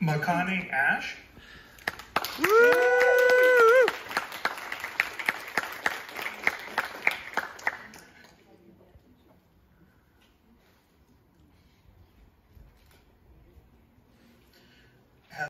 Makani Ash. Woo!